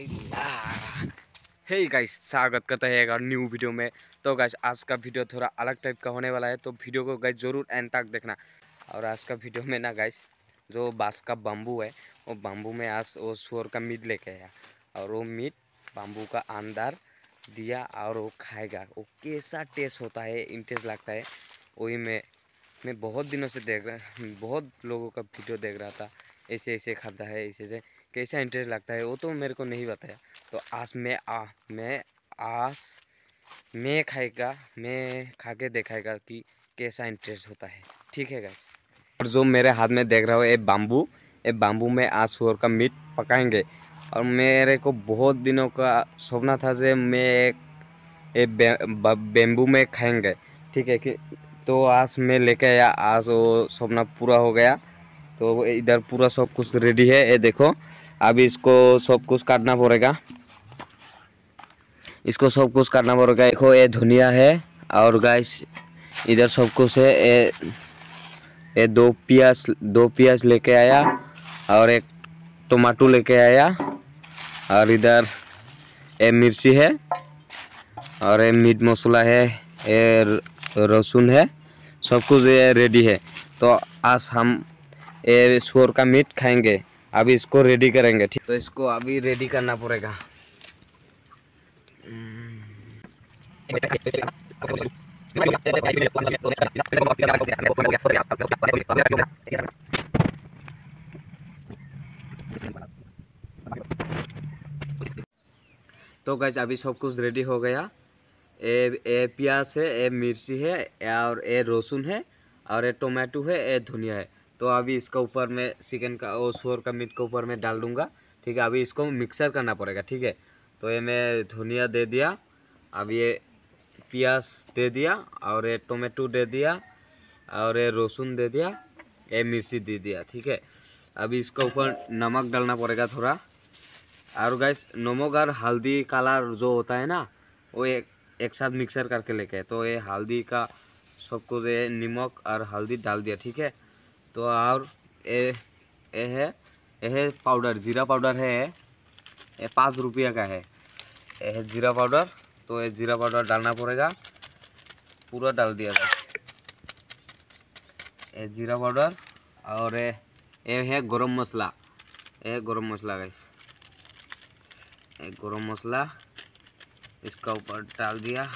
Hey guys स्वागत करता है एक न्यू वीडियो में। तो गाइस आज का वीडियो थोड़ा अलग टाइप का होने वाला है तो वीडियो को गाइस ज़रूर एंड तक देखना। और आज का वीडियो में ना गाइस जो बाँस का बम्बू है, वो बम्बू में आज वो शोर का मीट लेके आया। और वो मीट बम्बू का अंदर दिया और वो खाएगा। वो कैसा टेस्ट होता है इंटरेस्ट लगता है, वही मैं मैं बहुत दिनों से देख रहा, बहुत लोगों का वीडियो देख रहा था। ऐसे ऐसे खाता है, ऐसे ऐसे। कैसा इंटरेस्ट लगता है, वो तो मेरे को नहीं बताया तो आज मैं आ, मैं आज मैं खाएगा, मैं खा के देखाएगा कि कैसा इंटरेस्ट होता है। ठीक है गैस और जो मेरे हाथ में देख रहा हो, ये बाम्बू ये बाम्बू में आज सुअर का मीट पकाएँगे। और मेरे को बहुत दिनों का सपना था कि मैं एक, ये बेम्बू में खाएँगे। ठीक है कि तो आज मैं लेके आया, आज वो सपना पूरा हो गया। तो इधर पूरा सब कुछ रेडी है, ये देखो। अभी इसको सब कुछ काटना पड़ेगा। इसको सब कुछ काटना पड़ेगा। देखो, ये धनिया है और गाइस इधर सब कुछ है। ये ये दो प्याज दो प्याज लेके आया और एक टमाटो लेके आया और इधर ये मिर्ची है और ये मीट मसाला है, ये लहसुन है, सब कुछ ये रेडी है। तो आज हम ये सुअर का मीट खाएँगे। अभी इसको रेडी करेंगे, ठीक। तो इसको अभी रेडी करना पड़ेगा। तो गैस अभी सब कुछ रेडी हो गया। ए ए प्याज है, ए मिर्ची है, और ए लहसुन है, और ए टोमेटो है, ए धनिया है। तो अभी इसका ऊपर में चिकन का, और शोर का मीट के ऊपर में डाल दूँगा। ठीक है, अभी इसको मिक्सर करना पड़ेगा, ठीक है? तो ये मैं धनिया दे दिया, अब ये प्याज दे दिया, और ये टोमेटो दे दिया, और ये लहसुन दे दिया, ये मिर्ची दे दिया, ठीक है? अभी इसका ऊपर नमक डालना पड़ेगा थोड़ा। और गैस नमक और हल्दी कलर जो होता है ना, वो एक एक साथ मिक्सर करके लेके तो ये हल्दी का सब कुछ, ये नमक और हल्दी डाल दिया, ठीक है? तो और ये है ये है पाउडर जीरा पाउडर है ये पाँच रुपया का है। ये है जीरा पाउडर तो ये जीरा पाउडर डालना पड़ेगा। पूरा डाल दिया बस ये जीरा पाउडर और ये है गरम मसाला। ये गरम मसाला गैस ये गरम मसाला, इसका ऊपर डाल दिया।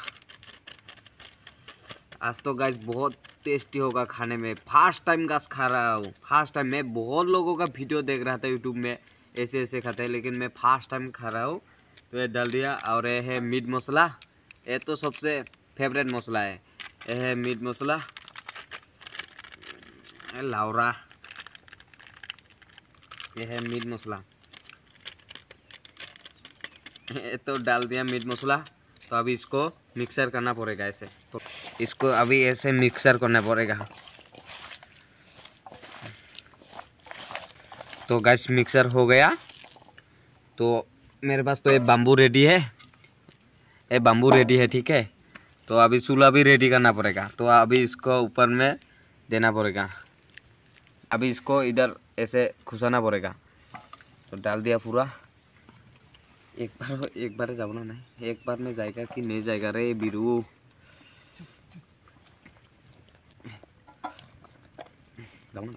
आज तो गैस बहुत टेस्टी होगा खाने में। फ़र्स्ट टाइम गैस खा रहा हूँ। फ़र्स्ट टाइम मैं बहुत लोगों का वीडियो देख रहा था यूट्यूब में। ऐसे ऐसे खाते हैं, लेकिन मैं फ़र्स्ट टाइम खा रहा हूँ। तो ये डाल दिया और ये है मीट मसाला। ये तो सबसे फेवरेट मसाला है। ये है मीट मसाला। लावरा। ये है मीट मसाला। ये तो डाल दिया मीट मसाला। तो अभी इसको मिक्सर करना पड़ेगा ऐसे। तो इसको अभी ऐसे मिक्सर करना पड़ेगा। तो गैस मिक्सर हो गया। तो मेरे पास तो ये बाम्बू रेडी है। ये बाम्बू रेडी है, ठीक है? तो अभी चूल्हा भी रेडी करना पड़ेगा। तो अभी इसको ऊपर में देना पड़ेगा। अभी इसको इधर ऐसे खुसाना पड़ेगा। तो डाल दिया पूरा। एक बार एक बार जाओ ना, नहीं, एक बार में जाएगा कि नहीं जाएगा रे Biru. kamu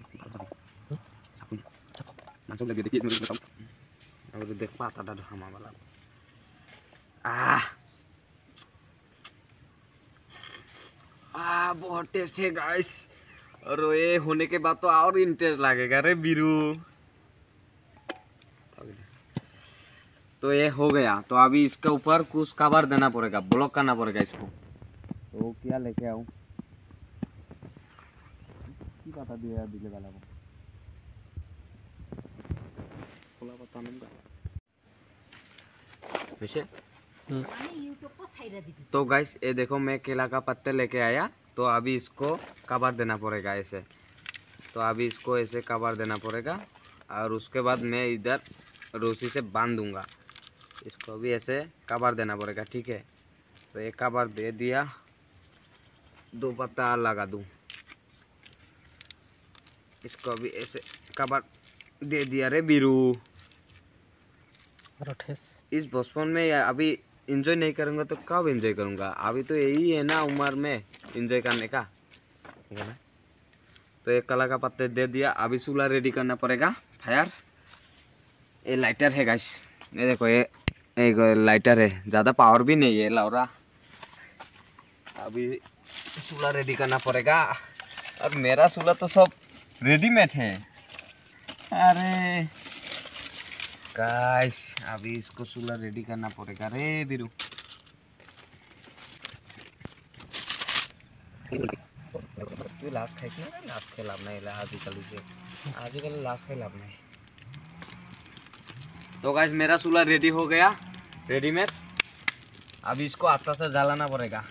aku udah patah dah sama malam ah ah बहुत टेस्ट है गाइस और ये होने के बाद तो और इंटरेस्ट लगेगा रे, बीरू। तो ये हो गया। तो अभी इसके ऊपर कुछ कवर देना पड़ेगा ब्लॉक करना पड़ेगा इसको। तो क्या लेके आऊँ? पता दिया दिले वाला को? खोला पता नहीं वैसे? तो गाइस ये देखो मैं केला का पत्ते लेके आया। तो अभी इसको कवर देना पड़ेगा ऐसे। तो अभी इसको ऐसे कवर देना पड़ेगा। और उसके बाद मैं इधर रोसी से बाँध दूँगा। इसको भी ऐसे कवर देना पड़ेगा ठीक है? तो एक कवर दे दिया। दो पत्ता लगा दूँ। इसको भी ऐसे कवर दे दिया रे बीरू। इस बचपन में अभी इंजॉय नहीं करूँगा तो कब इंजॉय करूँगा? अभी तो यही है ना उम्र में इंजॉय करने का। ठीक है ना? तो एक कला का पत्ते दे दिया। अभी चूल्हा रेडी करना पड़ेगा। फायर ये लाइटर है गाइस ये देखो ये एक लाइटर है। ज़्यादा पावर भी नहीं है लौरा अभी सूला रेडी करना पड़ेगा। और मेरा सूला तो सब रेडीमेड है। अरे गाइस अभी इसको सूला रेडी करना पड़ेगा रे बीरू तू लाश खाइस ना लास्ट खे लाभ नहीं आजकल से आजकल लास्ट खे लाभ नहीं। तो गाइस मेरा सूला रेडी हो गया। रेडीमेड अभी इसको अच्छा से जलाना पड़ेगा।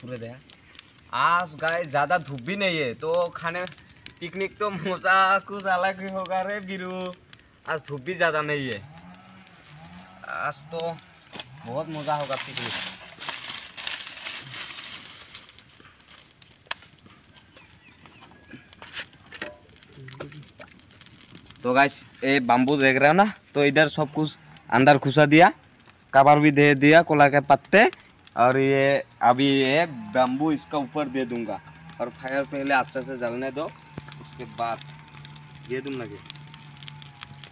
पूरे दया आज गाय ज़्यादा धूप भी नहीं है तो खाने पिकनिक तो मज़ा कुछ अलग होगा रे, बीरू। आज धूप भी ज़्यादा नहीं है। आज तो बहुत मज़ा होगा पिकनिक। तो गाइस ये बाम्बू देख रहे हो ना? तो इधर सब कुछ अंदर घुसा दिया कवर भी दे दिया, कोला के पत्ते, और ये अभी ये बाम्बू इसका ऊपर दे दूँगा। और फायर पहले अच्छे से जलने दो, उसके बाद दे दूँगा।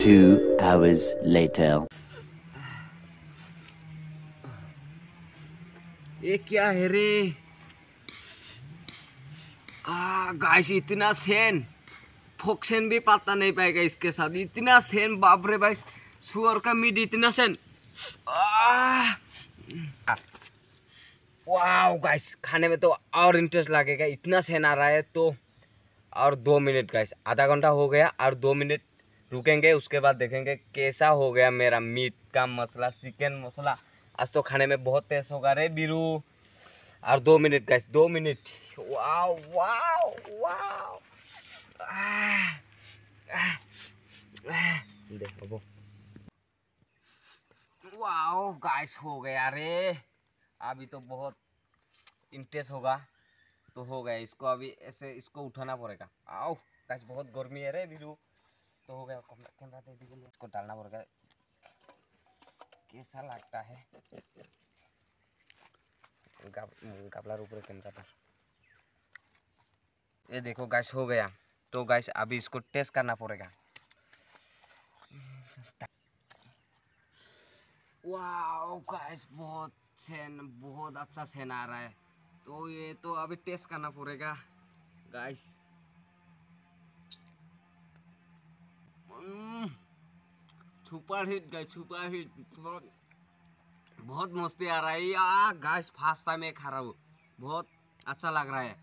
Two hours later. ये क्या है रे? गाइस इतना सेन फोक्सेन भी पता नहीं पाएगा इसके साथ। इतना सेन बाप रे भाई। सुअर का मीट इतना सेन वाह गाइस खाने में तो और इंटरेस्ट लगेगा। इतना सेन आ रहा है तो और दो मिनट गाइस आधा घंटा हो गया और दो मिनट रुकेंगे, उसके बाद देखेंगे कैसा हो गया मेरा मीट का मसला चिकन मसला। आज तो खाने में बहुत टेस्ट होगा रे बीरू। और दो मिनट गाइस दो मिनट। वाओ वाओ वाओ देखो वाओ गाइस हो गया रे। अभी तो बहुत इंटरेस्ट होगा। तो हो गया, इसको अभी ऐसे इसको उठाना पड़ेगा। आओ गाइस बहुत गर्मी है रे बीरू तो। हो गया कैमरा दे दीजिए, इसको डालना पड़ेगा। कैसा लगता है? गाबलार ऊपर कैमरा पर। ये देखो गैस हो गया। तो गैस अभी इसको टेस्ट करना पड़ेगा। वाओ गैस बहुत सेन बहुत अच्छा सेन आ रहा है। तो ये तो अभी टेस्ट करना पड़ेगा। Guys super hit guys super hit बहुत मस्ती आ रहा है। यार गैस फास्ट टाइम में खा रहा हूँ। बहुत अच्छा लग रहा है।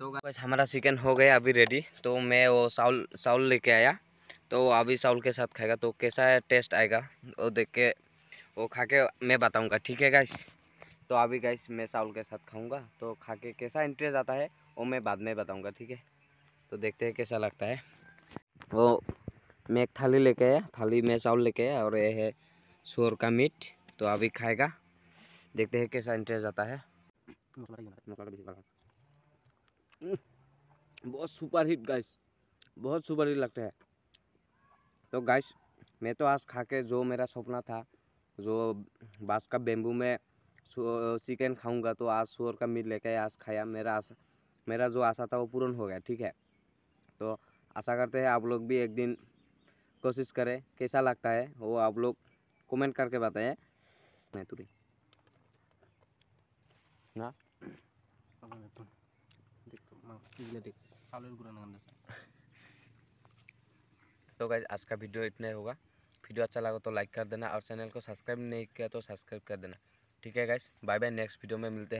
तो गैस हमारा चिकन हो गया अभी रेडी तो मैं वो चावल चावल लेके आया। तो अभी चावल के साथ खाएगा। तो कैसा टेस्ट आएगा, वो देख के, वो खा के मैं बताऊँगा। ठीक है गैस तो अभी गाइस मैं चावल के साथ खाऊँगा तो खा के कैसा इंटरेस्ट आता है, वो मैं बाद में बताऊँगा, ठीक है? तो देखते हैं कैसा लगता है। वो मैं एक थाली लेके आया, थाली में चावल लेके आया और ये है शोर का मीट तो अभी खाएगा। देखते हैं कैसा इंटरेस्ट आता है। बहुत सुपर हिट गाइस बहुत सुपर हिट लगता है। तो गाइस मैं तो आज खा के जो मेरा सपना था, जो बास का बेम्बू में चिकन खाऊँगा तो आज शोर का मीट लेके आज खाया। मेरा आशा, मेरा जो आशा था वो पूर्ण हो गया, ठीक है? तो आशा करते हैं आप लोग भी एक दिन कोशिश करें, कैसा लगता है? वो आप लोग कमेंट करके बताएँ। मैं तुरी। ना? तो गाइज़ आज का वीडियो इतना ही होगा। वीडियो अच्छा लगा तो लाइक कर देना और चैनल को सब्सक्राइब नहीं किया तो सब्सक्राइब कर देना। ठीक है guys bye bye next video में मिलते हैं।